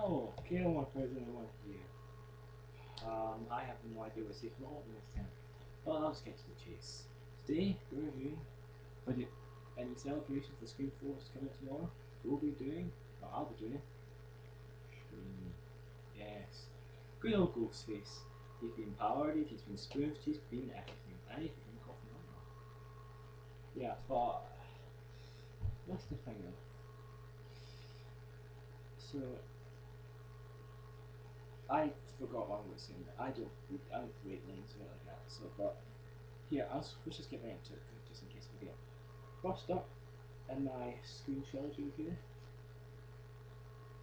Oh, Kale 1001 here. Um, I have no idea what's taking all next time. Well, I'll just get to the chase. Today, we're reviewing, but it, in celebration for Scream 4 is coming tomorrow, we'll be doing, or I'll be doing. Yes. Good old Ghostface. He's been parodied, he's been spoofed, he's been everything. And you think of him, Yeah, but, what's the thing though? So, I forgot what I was saying. I don't, I don't rate names or like that. So, but here, I'll, let's just get right into it, just in case we forget. First up, And my Scream trilogy review,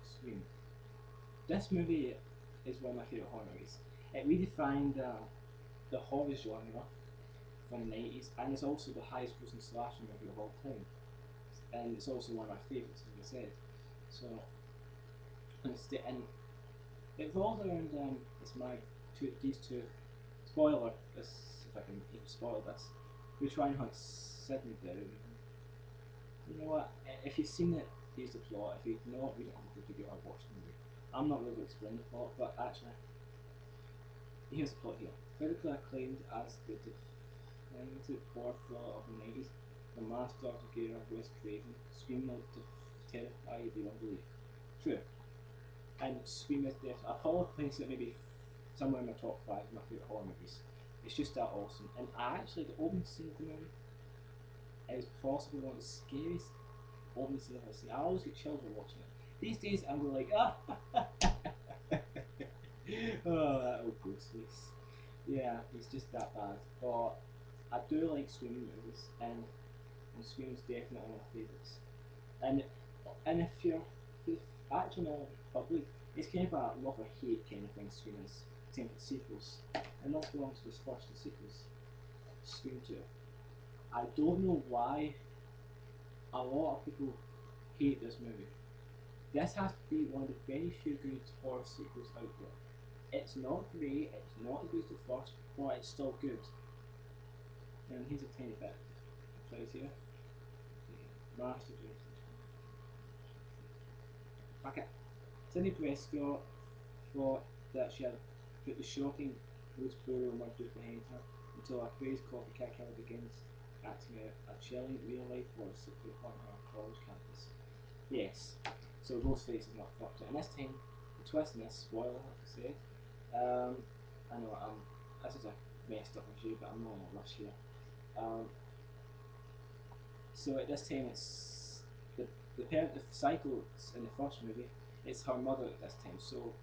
Scream. This movie is one of my favourite horror movies. It redefined uh, the horror genre from the 90s, and it's also the highest grossing slasher movie of all time. And it's also one of my favourites, as I said. So, and, it's the, and it revolves around um, it's my two, these two. Spoiler, this if I can even spoil this. We try and hunt Sidney down. You know what? If you've seen it, here's the plot. If you've not, we don't have the video. I've watched the movie. I'm not really going to explain the plot, but actually, here's the plot here. Critically acclaimed as the definitive horror of the 90s, the master of the Gera Wes Craven, screaming out to terrify you beyond belief. True and Scream is this. I probably place it maybe somewhere in my top five of my favourite horror movies. It's just that awesome. And I actually, the opening scene of the movie is possibly one of the scariest opening scenes I've ever seen. I always get chills watching it. These days, I'm going like, ah, oh, that old Ghostface. Yeah, he's just that bad. But I do like Scream movies, and, and Scream's definitely one of my favourites. And and if you're if actually know it's kind of a love or hate kind of thing Scream is. Same for sequels. And that belongs to first the sequels. Scream 2. I don't know why a lot of people hate this movie. This has to be one of the very few good horror sequels out there. It's not great, it's not as good as the first, but it's still good. And here's a tiny bit. Plays here. Master Jason. Sidney Prescott thought that she had put the shocking Woodsboro murders behind her until a crazed copycat killer begins acting out a chilling real-life horror secret on her college campus. Yes, so Ghostface is not fucked it. And this time, the twist in this, spoiler, I said, um, I know um, this is a messed up review, but I'm not in a rush here. Um, so at this time, it's the the parent, the cycle in the first movie it's her mother at this time, so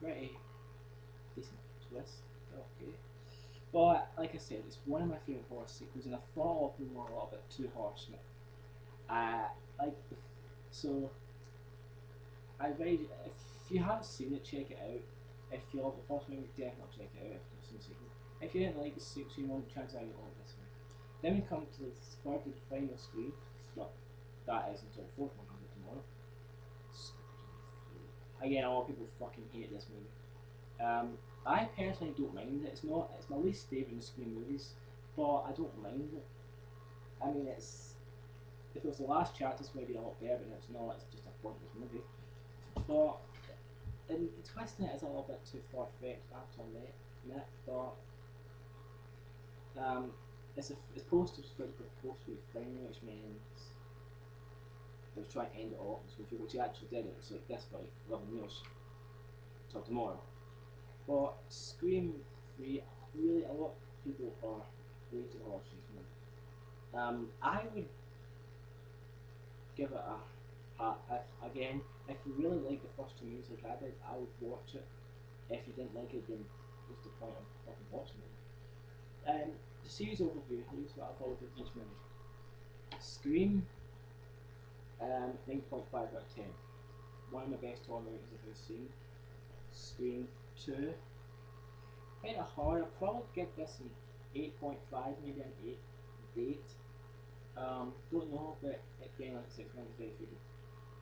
pretty decent twist. Okay. But like I said, it's one of my favourite horror sequels, and I thought of were a little bit harsh. Uh, like, so I very if you haven't seen it, check it out. If you love the first movie, definitely check it out. If you've seen the sequel, if you didn't like the sequel, one, chances are you won't like this one. Then we come to the third and final screen. Well, that is until the fourth one out again, a lot of people fucking hate this movie. Um, I personally don't mind it. It's not. It's my least favourite Scream movies, but I don't mind it. I mean, it's if it was the last chapter, it's maybe a lot better, but it's not. It's just a pointless movie. But and the twist in it is a little bit too far fetched. I have to admit, but um, it's a, it's supposed to be supposed to be friendly, which means I was trying to end it off, so if you actually did it, it's like this for like 11 years till tomorrow. But Scream 3, really a lot of people are horse this movie. Um, I would give it a, a if, again, if you really like the first two movies like I did, I would watch it. If you didn't like it, then what's the point of fucking watching it? Um, the series overview, here's what I thought of each movie. Scream um, 9.5 out of 10. One of the best horror movies I've ever seen. Scream 2. Kind of hard. I'd probably get this an 8.5, maybe an 8. Date. Um, don't know, but again, like I said, it's one of the very few.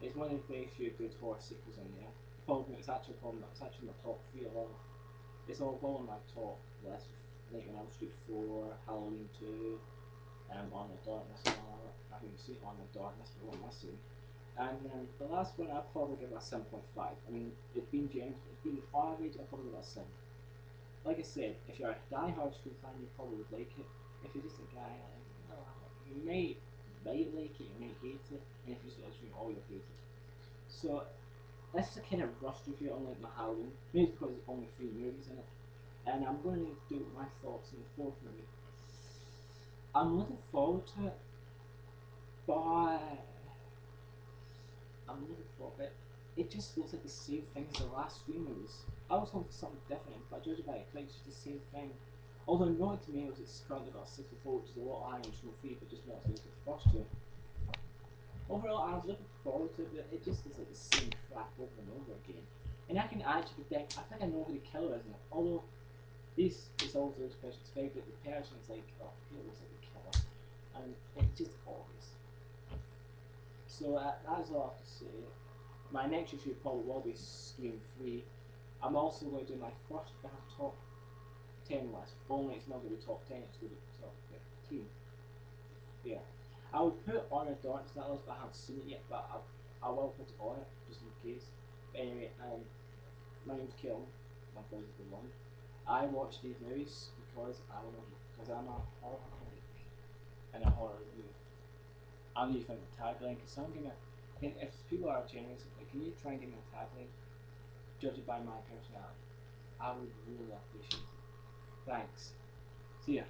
It's one of the very few good horror sequels in there. Probably it's actually probably it's actually my top three along. It's all, all on my top list. Nightmare on Elm Street 4, Halloween 2, um, On the Darkness all. I haven't seen On the Darkness, but am I seeing? And um, the last one I'd probably give it a 7.5. I mean, it's been generous, it's been average, I'd probably give it a 7. Like I said, if you're a die-hard Scream fan, you probably would like it. If you're just a guy, like, oh, you may, might like it, you might hate it, and if you just watch it, oh, you'll hate it. So, this is a kind of rushed review, unlike my Halloween, maybe because there's only three movies in it. And I'm going to do my thoughts on the fourth movie. I'm looking forward to it, but I'm looking forward to it. It just looks like the same thing as the last three movies. I was hoping for something different, but judging by it, it's just the same thing. Although Rotten Tomatoes it's currently got 64, which is a lot higher than Free, but just not as good as the first two. Overall, I was looking forward to it, but it just is like the same crap over and over again. And I can actually predict, I think I know who the killer is, now. although this is also a special effect, but the is like, oh, it looks like. And just obvious. So uh, that's all I have to say. My next issue probably will be Scream 3. I'm also going to do my first top 10 list. Only it's not going to be top 10, it's going to be top 15. Yeah. I would put Honor Darkness that list, but I haven't seen it yet, but I, I will put it on it, just in case. But anyway, um, my name's Kelvin, my is the one. I watch these movies because I want to, because I'm a horror and a horror. I need to find a tagline, because someone give me a can, if people are generous, like, can you try and give me a tagline? Judge it by my personality. I would really appreciate it. Thanks. See ya.